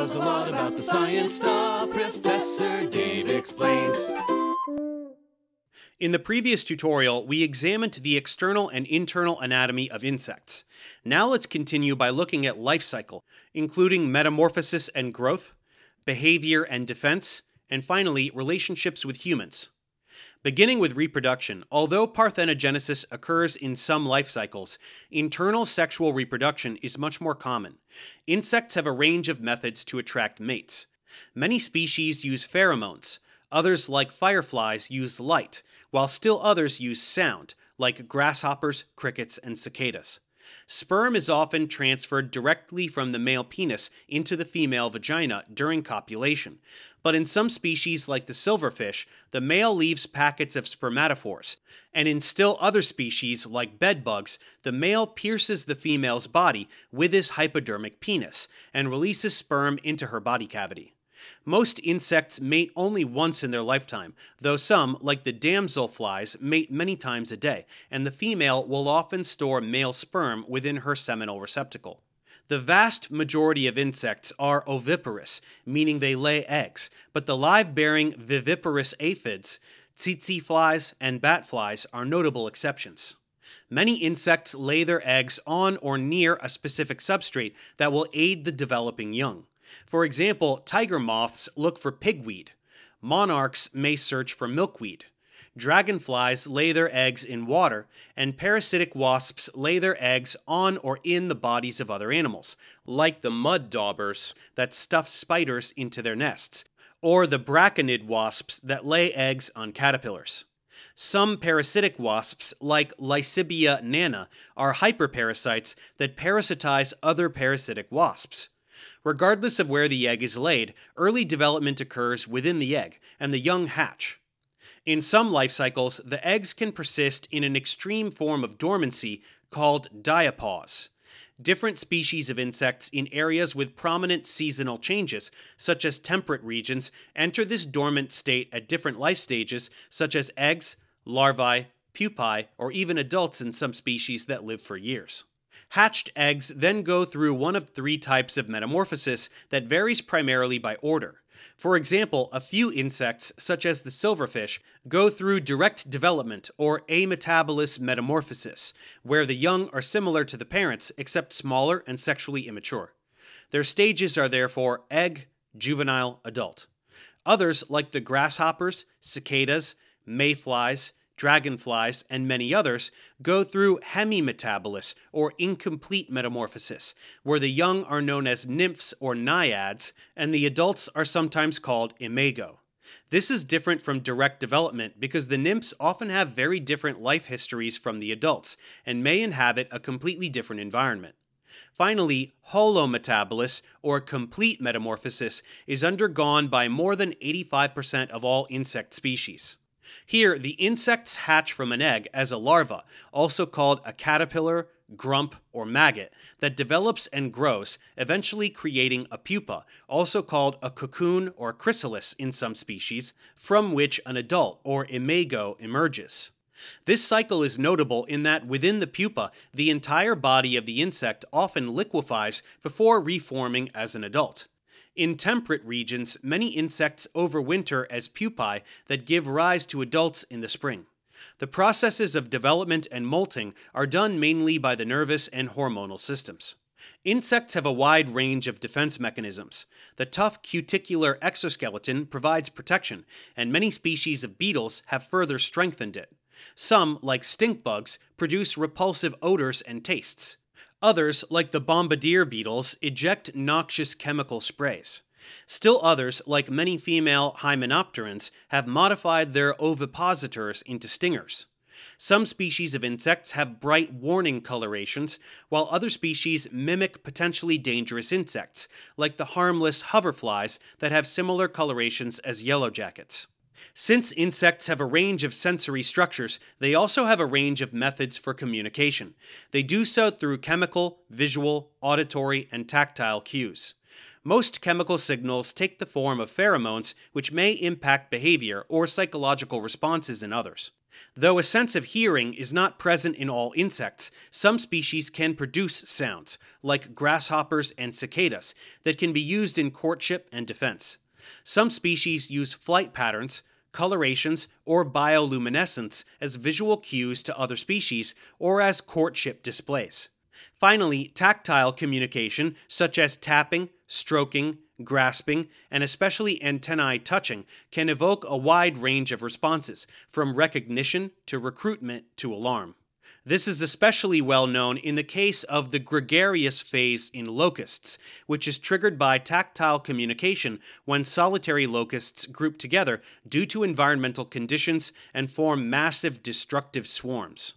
knows a lot about the science stuff. Professor Dave explains. In the previous tutorial, we examined the external and internal anatomy of insects. Now let's continue by looking at life cycle, including metamorphosis and growth, behavior and defense, and finally, relationships with humans. Beginning with reproduction, although parthenogenesis occurs in some life cycles, internal sexual reproduction is much more common. Insects have a range of methods to attract mates. Many species use pheromones, others, like fireflies, use light, while still others use sound, like grasshoppers, crickets, and cicadas. Sperm is often transferred directly from the male penis into the female vagina during copulation, but in some species like the silverfish, the male leaves packets of spermatophores, and in still other species like bedbugs, the male pierces the female's body with his hypodermic penis and releases sperm into her body cavity. Most insects mate only once in their lifetime, though some, like the damselflies, mate many times a day, and the female will often store male sperm within her seminal receptacle. The vast majority of insects are oviparous, meaning they lay eggs, but the live bearing viviparous aphids, tsetse flies, and bat flies are notable exceptions. Many insects lay their eggs on or near a specific substrate that will aid the developing young. For example, tiger moths look for pigweed. Monarchs may search for milkweed. Dragonflies lay their eggs in water, and parasitic wasps lay their eggs on or in the bodies of other animals, like the mud daubers that stuff spiders into their nests, or the braconid wasps that lay eggs on caterpillars. Some parasitic wasps, like Lysibia nana, are hyperparasites that parasitize other parasitic wasps. Regardless of where the egg is laid, early development occurs within the egg, and the young hatch. In some life cycles, the eggs can persist in an extreme form of dormancy called diapause. Different species of insects in areas with prominent seasonal changes, such as temperate regions, enter this dormant state at different life stages, such as eggs, larvae, pupae, or even adults in some species that live for years. Hatched eggs then go through one of three types of metamorphosis that varies primarily by order. For example, a few insects, such as the silverfish, go through direct development or ametabolous metamorphosis, where the young are similar to the parents except smaller and sexually immature. Their stages are therefore egg, juvenile, adult. Others, like the grasshoppers, cicadas, mayflies, dragonflies, and many others, go through hemimetabolous or incomplete metamorphosis, where the young are known as nymphs or naiads, and the adults are sometimes called imago. This is different from direct development because the nymphs often have very different life histories from the adults and may inhabit a completely different environment. Finally, holometabolous, or complete metamorphosis, is undergone by more than 85% of all insect species. Here, the insects hatch from an egg as a larva, also called a caterpillar, grub, or maggot, that develops and grows, eventually creating a pupa, also called a cocoon or chrysalis in some species, from which an adult or imago emerges. This cycle is notable in that within the pupa, the entire body of the insect often liquefies before reforming as an adult. In temperate regions, many insects overwinter as pupae that give rise to adults in the spring. The processes of development and molting are done mainly by the nervous and hormonal systems. Insects have a wide range of defense mechanisms. The tough cuticular exoskeleton provides protection, and many species of beetles have further strengthened it. Some, like stink bugs, produce repulsive odors and tastes. Others, like the bombardier beetles, eject noxious chemical sprays. Still others, like many female hymenopterans, have modified their ovipositors into stingers. Some species of insects have bright warning colorations, while other species mimic potentially dangerous insects, like the harmless hoverflies that have similar colorations as yellowjackets. Since insects have a range of sensory structures, they also have a range of methods for communication. They do so through chemical, visual, auditory, and tactile cues. Most chemical signals take the form of pheromones, which may impact behavior or psychological responses in others. Though a sense of hearing is not present in all insects, some species can produce sounds, like grasshoppers and cicadas, that can be used in courtship and defense. Some species use flight patterns, colorations, or bioluminescence as visual cues to other species or as courtship displays. Finally, tactile communication, such as tapping, stroking, grasping, and especially antennae touching, can evoke a wide range of responses, from recognition to recruitment to alarm. This is especially well known in the case of the gregarious phase in locusts, which is triggered by tactile communication when solitary locusts group together due to environmental conditions and form massive destructive swarms.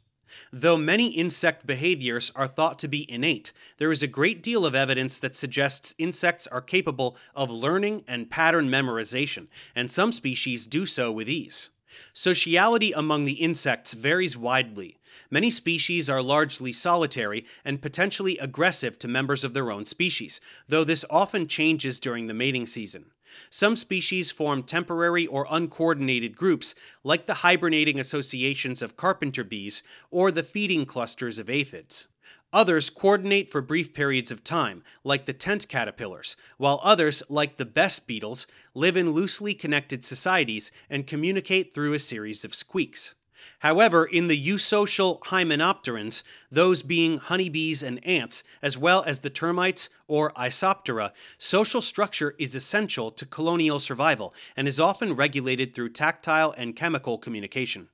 Though many insect behaviors are thought to be innate, there is a great deal of evidence that suggests insects are capable of learning and pattern memorization, and some species do so with ease. Sociality among the insects varies widely. Many species are largely solitary and potentially aggressive to members of their own species, though this often changes during the mating season. Some species form temporary or uncoordinated groups, like the hibernating associations of carpenter bees or the feeding clusters of aphids. Others coordinate for brief periods of time, like the tent caterpillars, while others, like the bess beetles, live in loosely connected societies and communicate through a series of squeaks. However, in the eusocial hymenopterans, those being honeybees and ants, as well as the termites or Isoptera, social structure is essential to colonial survival and is often regulated through tactile and chemical communication.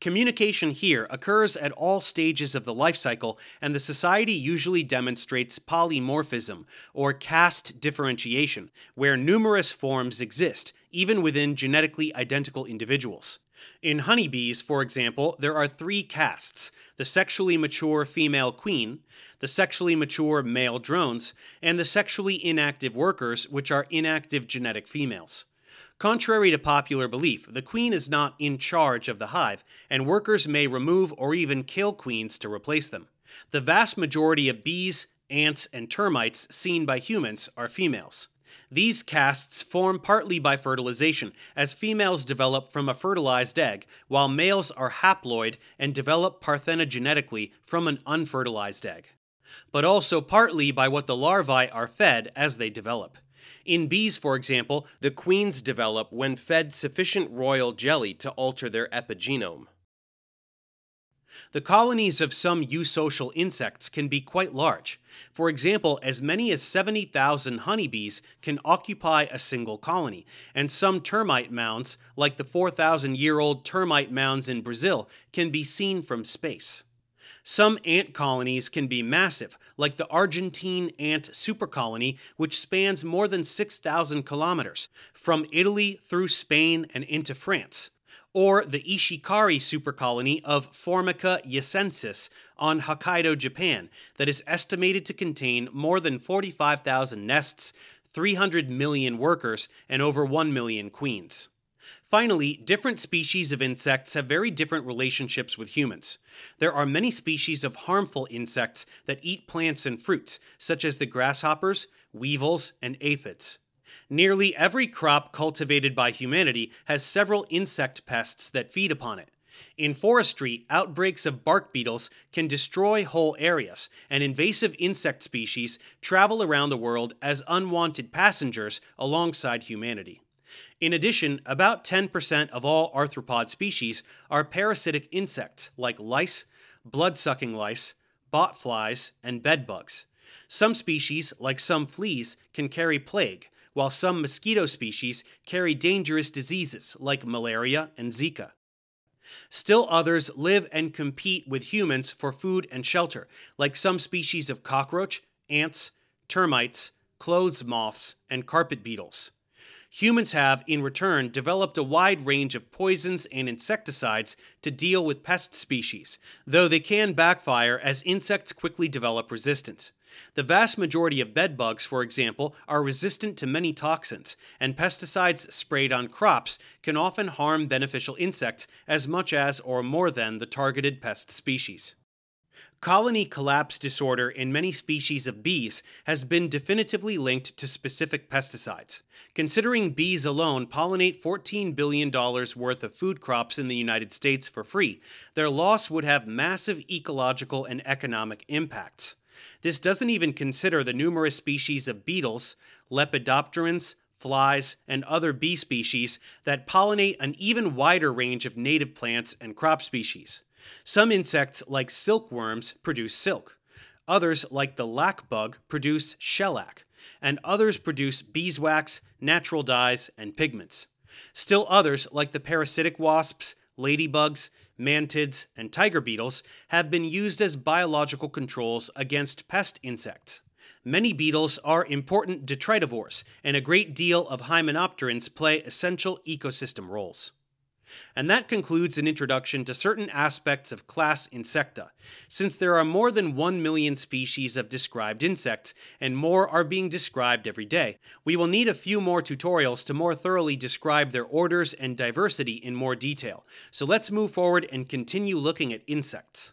Communication here occurs at all stages of the life cycle, and the society usually demonstrates polymorphism, or caste differentiation, where numerous forms exist, even within genetically identical individuals. In honeybees, for example, there are three castes the sexually mature female queen, the sexually mature male drones, and the sexually inactive workers, which are inactive genetic females. Contrary to popular belief, the queen is not in charge of the hive, and workers may remove or even kill queens to replace them. The vast majority of bees, ants, and termites seen by humans are females. These castes form partly by fertilization, as females develop from a fertilized egg, while males are haploid and develop parthenogenetically from an unfertilized egg. But also partly by what the larvae are fed as they develop. In bees, for example, the queens develop when fed sufficient royal jelly to alter their epigenome. The colonies of some eusocial insects can be quite large. For example, as many as 70,000 honeybees can occupy a single colony, and some termite mounds, like the 4,000 year old termite mounds in Brazil, can be seen from space. Some ant colonies can be massive, like the Argentine ant supercolony, which spans more than 6,000 kilometers, from Italy through Spain and into France or the Ishikari supercolony of Formica yessensis on Hokkaido, Japan, that is estimated to contain more than 45,000 nests, 300 million workers, and over 1 million queens. Finally, different species of insects have very different relationships with humans. There are many species of harmful insects that eat plants and fruits, such as the grasshoppers, weevils, and aphids. Nearly every crop cultivated by humanity has several insect pests that feed upon it. In forestry, outbreaks of bark beetles can destroy whole areas, and invasive insect species travel around the world as unwanted passengers alongside humanity. In addition, about 10% of all arthropod species are parasitic insects like lice, blood sucking lice, botflies, and bedbugs. Some species, like some fleas, can carry plague, while some mosquito species carry dangerous diseases like malaria and Zika. Still others live and compete with humans for food and shelter, like some species of cockroach, ants, termites, clothes moths, and carpet beetles. Humans have, in return, developed a wide range of poisons and insecticides to deal with pest species, though they can backfire as insects quickly develop resistance. The vast majority of bed bugs, for example, are resistant to many toxins, and pesticides sprayed on crops can often harm beneficial insects as much as or more than the targeted pest species. Colony collapse disorder in many species of bees has been definitively linked to specific pesticides. Considering bees alone pollinate $14 billion worth of food crops in the United States for free, their loss would have massive ecological and economic impacts. This doesn't even consider the numerous species of beetles, lepidopterans, flies, and other bee species that pollinate an even wider range of native plants and crop species. Some insects, like silkworms, produce silk. Others, like the lac bug, produce shellac. And others produce beeswax, natural dyes, and pigments. Still others, like the parasitic wasps, ladybugs, mantids, and tiger beetles, have been used as biological controls against pest insects. Many beetles are important detritivores, and a great deal of hymenopterans play essential ecosystem roles. And that concludes an introduction to certain aspects of class Insecta, since there are more than 1 million species of described insects, and more are being described every day. We will need a few more tutorials to more thoroughly describe their orders and diversity in more detail, so let's move forward and continue looking at insects.